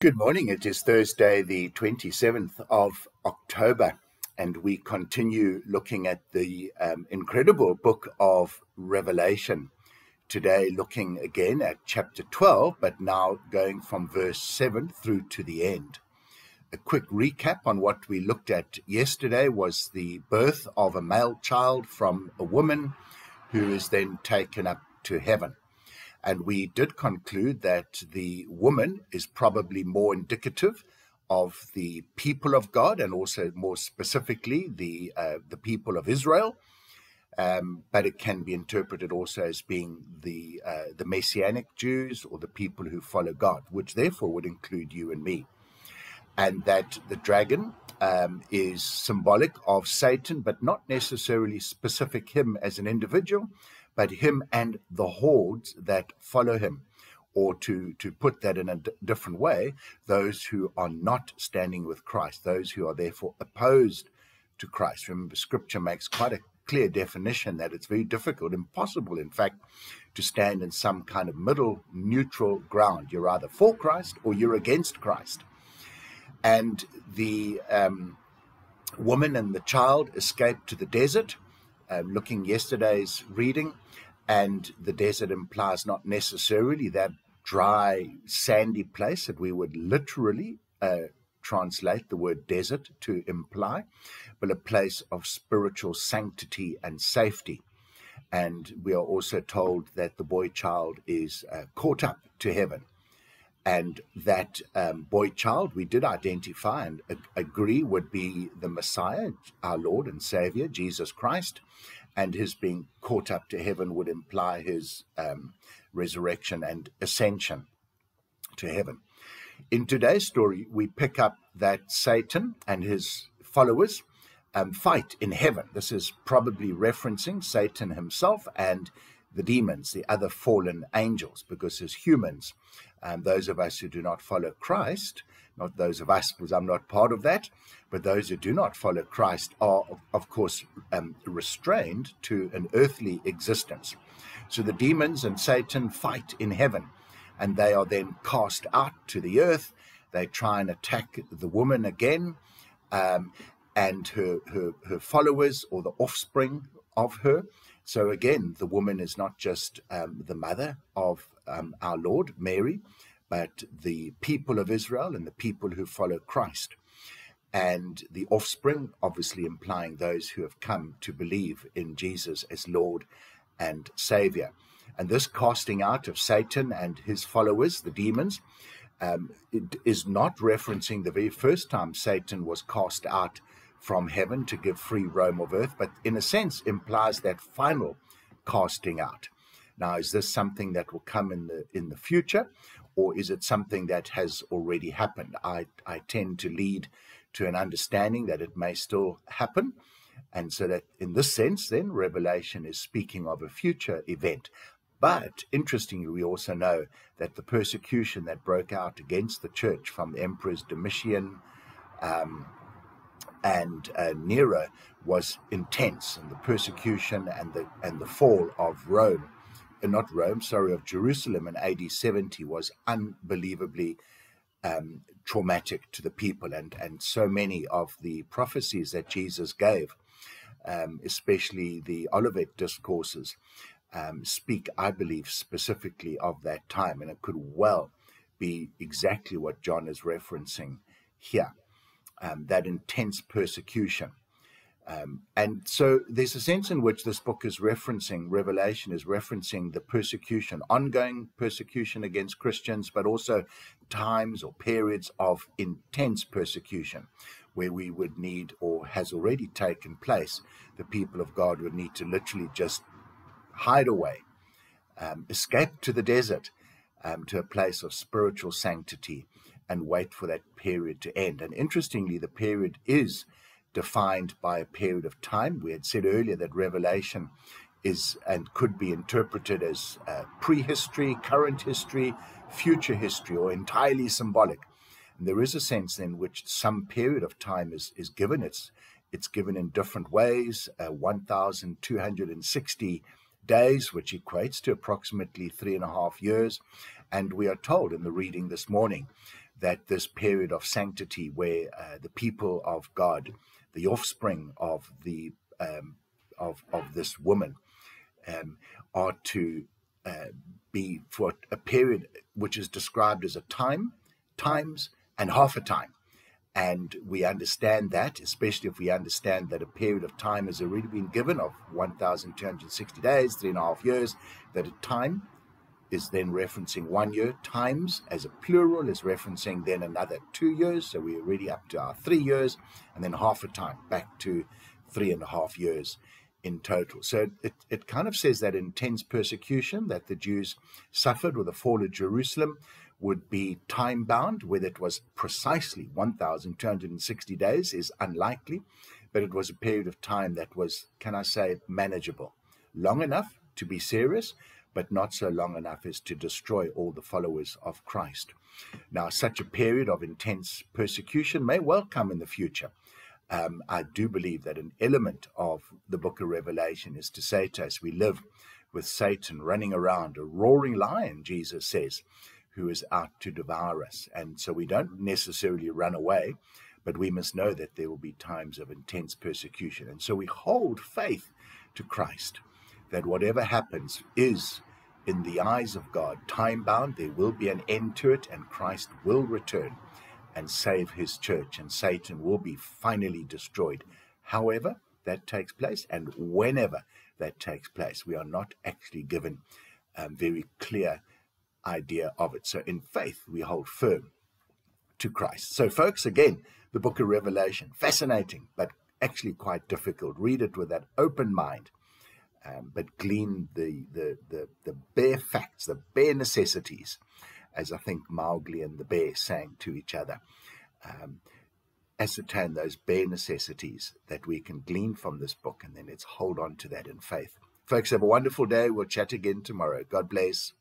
Good morning. It is Thursday, the 27th of October, and we continue looking at the um, incredible book of Revelation. Today, looking again at chapter 12, but now going from verse 7 through to the end. A quick recap on what we looked at yesterday was the birth of a male child from a woman who is then taken up to heaven. And we did conclude that the woman is probably more indicative of the people of God and also more specifically the, uh, the people of Israel. Um, but it can be interpreted also as being the, uh, the Messianic Jews or the people who follow God, which therefore would include you and me. And that the dragon um, is symbolic of Satan, but not necessarily specific him as an individual, but him and the hordes that follow him. Or to, to put that in a different way, those who are not standing with Christ, those who are therefore opposed to Christ. Remember, Scripture makes quite a clear definition that it's very difficult, impossible, in fact, to stand in some kind of middle, neutral ground. You're either for Christ or you're against Christ. And the um, woman and the child escaped to the desert. Um, looking yesterday's reading, and the desert implies not necessarily that dry, sandy place that we would literally uh, translate the word desert to imply, but a place of spiritual sanctity and safety. And we are also told that the boy child is uh, caught up to heaven. And that um, boy child we did identify and ag- agree would be the Messiah, our Lord and Savior, Jesus Christ and his being caught up to heaven would imply his um, resurrection and ascension to heaven. In today's story, we pick up that Satan and his followers um, fight in heaven. This is probably referencing Satan himself and the demons, the other fallen angels, because as humans, um, those of us who do not follow Christ, not those of us, because I'm not part of that, but those who do not follow Christ are, of course, um, restrained to an earthly existence. So the demons and Satan fight in heaven, and they are then cast out to the earth. They try and attack the woman again, um, and her, her her followers or the offspring of her. So again, the woman is not just um, the mother of um, our Lord Mary, but the people of Israel and the people who follow Christ. And the offspring, obviously implying those who have come to believe in Jesus as Lord and Savior. And this casting out of Satan and his followers, the demons, um, is not referencing the very first time Satan was cast out from heaven to give free roam of earth, but in a sense implies that final casting out. Now, is this something that will come in the in the future, or is it something that has already happened? I, I tend to lead to an understanding that it may still happen. And so that in this sense, then Revelation is speaking of a future event. But interestingly, we also know that the persecution that broke out against the church from the emperors Domitian um, and uh, Nero was intense, and the persecution and the and the fall of Rome not Rome, sorry, of Jerusalem in AD 70 was unbelievably um, traumatic to the people. And, and so many of the prophecies that Jesus gave, um, especially the Olivet discourses, um, speak, I believe, specifically of that time. And it could well be exactly what John is referencing here um, that intense persecution. Um, and so there's a sense in which this book is referencing, Revelation is referencing the persecution, ongoing persecution against Christians, but also times or periods of intense persecution where we would need, or has already taken place, the people of God would need to literally just hide away, um, escape to the desert, um, to a place of spiritual sanctity, and wait for that period to end. And interestingly, the period is defined by a period of time. We had said earlier that Revelation is and could be interpreted as uh, prehistory, current history, future history, or entirely symbolic. And there is a sense in which some period of time is, is given. It's it's given in different ways. Uh, 1,260 days, which equates to approximately three and a half years. And we are told in the reading this morning that this period of sanctity, where uh, the people of God, the offspring of the um, of of this woman, um, are to uh, be for a period which is described as a time, times, and half a time. And we understand that, especially if we understand that a period of time has already been given of 1,260 days, three and a half years, that a time is then referencing one year, times as a plural is referencing then another two years. So we're already up to our three years, and then half a time back to three and a half years in total. So it, it kind of says that intense persecution that the Jews suffered with the fall of Jerusalem would be time bound, whether it was precisely 1,260 days is unlikely, but it was a period of time that was, can I say, manageable. Long enough to be serious, but not so long enough as to destroy all the followers of Christ. Now, such a period of intense persecution may well come in the future. Um, I do believe that an element of the book of Revelation is to say to us, we live with Satan running around, a roaring lion, Jesus says, who is out to devour us. And so we don't necessarily run away, but we must know that there will be times of intense persecution. And so we hold faith to Christ that whatever happens is, in the eyes of God, time bound. There will be an end to it, and Christ will return and save his church, and Satan will be finally destroyed. However, that takes place, and whenever that takes place, we are not actually given a very clear idea of it. So, in faith, we hold firm to Christ. So, folks, again, the book of Revelation, fascinating, but actually quite difficult. Read it with that open mind um, but glean the, the, the, the bare facts, the bare necessities, as I think Mowgli and the bear sang to each other. Um, ascertain those bare necessities that we can glean from this book, and then let's hold on to that in faith. Folks, have a wonderful day. We'll chat again tomorrow. God bless.